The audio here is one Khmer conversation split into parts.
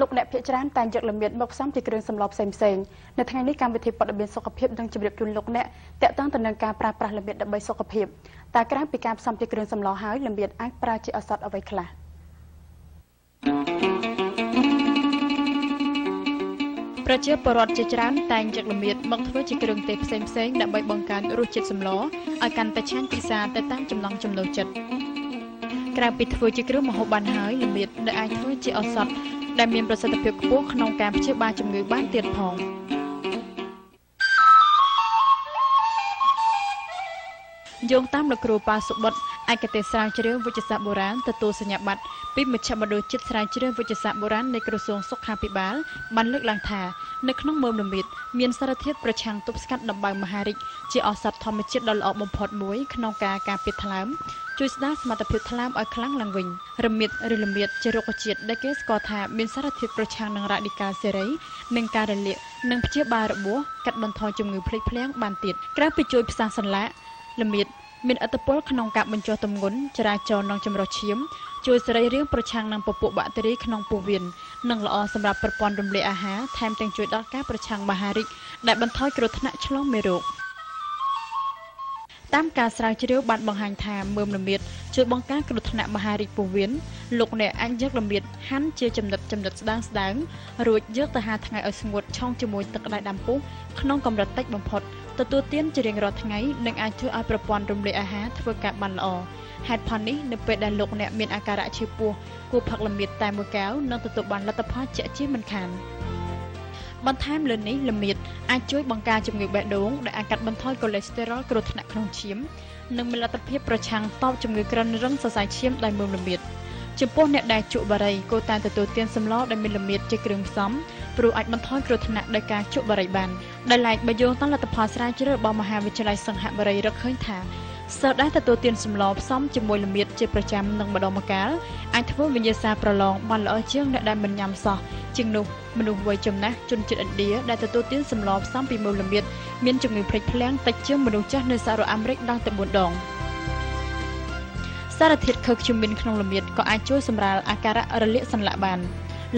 លោកអ្នកភិកច្រើនតែងយកលំមៀតមកផ្សំជាគ្រឿងសម្លផ្សេងផ្សេងនៅថ្ងៃនេះកម្មវិធីព័ត៌មានសុខភាពនឹងជម្រាបជូនលោកអ្នកតកតងទៅនឹងការប្រើប្រាស់លំមៀតដើម្បីសុខភាពតើក្រៅពីការផ្សំជាគ្រឿងសម្លហើយលំមៀតអាចប្រើជាឱសថអ្វីខ្លះប្រជាពលរដ្ឋជាច្រើនតែងយកលមៀតមកធ្វើជាគ្រឿងទេសផ្សេងផ្សេងដើម្បីបង្កើនរសជាតិសម្លឲ្យកាន់តែឆ្ងាញ់ពិសាទៅតាមចំណង់ចំណូលចិត្តក្រៅពីធ្វើជាគ្រឿងម្ហូបបានហើយលមៀតដែលអាចធ្វើជាឱសថ ដែលមានប្រសិទ្ធភាពខ្ពស់ក្នុងការព្យាបាលជំងឺបានទៀតផង យោងតាមលោកគ្រូប៉ាសុបុតឯកទេសស្រាវជ្រាវវិទ្យាសាស្ត្របុរាណទទួលសញ្ញាបត្រពីមជ្ឈមណ្ឌលជាតិស្រាវជ្រាវវិទ្យាសាស្ត្របុរាណនៃក្រសួងសុខាភិបាលបានលើកឡើងថានៅក្នុងមើមល្មៀតមានសារធាតុប្រឆាំងទប់ស្កាត់ដំបៅមហារីកជាឱសថធម្មជាតិដ៏ល្អបំផុតមួយក្នុងការការពារថ្លើមជួយស្ដារសមត្ថភាពថ្លើមឲ្យខ្លាំងឡើងវិញរមៀតឬល្មៀតជារុក្ខជាតិដែលគេស្គាល់ថាមានសារធាតុប្រឆាំងនឹងរ៉ាឌីកាល់សេរីនិងការរលាកនិងព្យាបាលរបួសកាត់បន្ថយជំងឺភ្លេចភ្លាំងបានទៀតក្រៅពីជួយផ្សះសន្លាក់ ល្មៀតមានឥទ្ធិពលក្នុងការបញ្ចុះទម្ងន់ចរាចរណ៍និងចម្រោះឈាមជួយសរីរាង្គប្រឆាំងនឹងពពួកបាក់តេរីក្នុងពោះវៀននិងល្អសម្រាប់ប្រព័ន្ធរំលាយអាហារថែមទាំងជួយដល់ការប្រឆាំងមហារីកដែលបន្ថយគ្រោះថ្នាក់ឆ្លងមេរោគតាមការស្រាវជ្រាវបានបង្ហាញថាមើមល្មៀតជួយបង្ការគ្រោះថ្នាក់មហារីកពោះវៀនលោកអ្នកអាចយកល្មៀតហាន់ជាចំណិតចំណិតស្ដើងស្ដើងរួចយកទៅហាលថ្ងៃឲ្យស្ងួតឆុងជាមួយទឹកក្តៅដាំពុះក្នុងកម្រិតតិចបំផុត ទទួលទានជារៀងរាល់ថ្ងៃនឹងអាចជួយឲ្យប្រព័ន្ធរំលាយអាហារធ្វើការបានល្អហេតុផលនេះនៅពេលដែលលោកអ្នកមានអាការៈឈឺពោះគួរផឹកល្មៀតតែមួយកែវនឹងទទួលបានលទ្ធផលជាក់ជាមិនខានបន្ថែមលើនេះល្មៀតអាចជួយបង្ការជំងឺបេះដូងដែលអាចកាត់បន្ថយកូលេស្តេរ៉ុលគ្រោះថ្នាក់ក្នុងឈាមនិងមានលទ្ធភាពប្រឆាំងតបជំងឺក្រិនរឹងសរសៃឈាមដោយមើមល្មៀតចំពោះអ្នកដែលជក់បារីគួរតែទទួលទានសម្លដែលមានល្មៀតជាគ្រឿងផ្សំ ព្រោះអាចបន្ថយគ្រោះថ្នាក់ដោយការជក់បារីបានដែលឡែកបើយោងតាមលទ្ធផលស្រាវជ្រាវរបស់មហាវិទ្យាល័យសង្ហបុរីរកឃើញថាសិស្សដែលទទួលទានសម្លផ្សំជាមួយល្មៀតជាប្រចាំនិងម្ដងម្កាលអាចធ្វើវិញ្ញាសាប្រឡងបានល្អជាងអ្នកដែលមិនញ៉ាំសោះជាងនោះមនុស្សវ័យចំណាស់ជនជាតិឥណ្ឌាដែលទទួលទានសម្លផ្សំពីមើមល្មៀតមានជំងឺភ្លេចភ្លាំងតិចជាងមនុស្សចាស់នៅសហរដ្ឋអាមេរិកដល់ទៅ4ដងសារធាតុ curcumin ក្នុងល្មៀតក៏អាចជួយសម្រាលអាការៈរលាកសន្លាក់បាន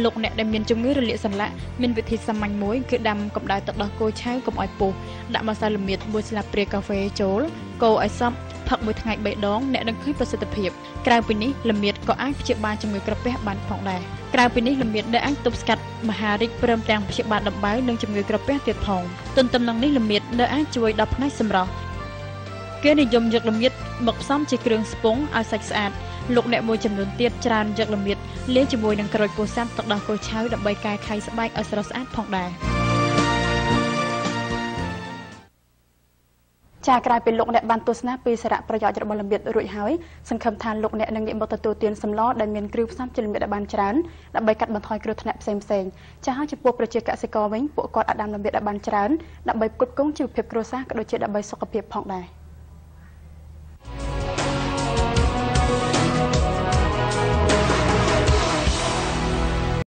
លោកអ្នកដែលមានជំងឺរលាកសន្លាក់មានវិធីសាមញ្ញមួយគឺដាំកម្ដៅទឹកដោះគោឆៅកុំឲ្យពុះដាក់ម្សៅល្មៀតមួយស្លាបព្រាកាហ្វេចូល កូរឲ្យសព្វផឹកមួយថ្ងៃ3ដងអ្នកនឹងឃើញប្រសិទ្ធភាពក្រៅពីនេះល្មៀតក៏អាចព្យាបាលជំងឺក្រពះបានផងដែរក្រៅពីនេះល្មៀតដែលអាចទប់ស្កាត់មហារីកព្រមទាំងព្យាបាលដំបៅនិងជំងឺក្រពះទៀតផងទន្ទឹមនឹងនេះល្មៀតដែលអាចជួយដល់ផ្នែកសម្រស់ គេនិយមយកល្មៀតមកផ្សំជាគ្រឿងស្ពងឲ្យសាច់ស្អាតលោកអ្នកមួយចំនួនទៀតច្រើនយកល្មៀតលាយជាមួយនឹងក្រូចពោធិ៍សាត់ទឹកដោះគោឆៅដើម្បីកែខៃស្បែកឲ្យស្រស់ស្អាតផងដែរចាក្រៅពីលោកអ្នកបានទស្សនាពីសារៈប្រយោជន៍របស់ល្មៀតរួចហើយសង្ឃឹមថាលោកអ្នកនឹងងាកមកទទួលទានសម្លដែលមានគ្រឿងផ្សំជាល្មៀតបានច្រើនដើម្បីកាត់បន្ថយគ្រោះថ្នាក់ផ្សេងផ្សេងចាហើយចំពោះប្រជាកសិករវិញពួកគាត់អាចដាំល្មៀតបានច្រើនដើម្បីផ្គត់ផ្គង់ជីវភាពគ្រួសារក៏ដូចជាដើម្បីសុខភាពផងដែរ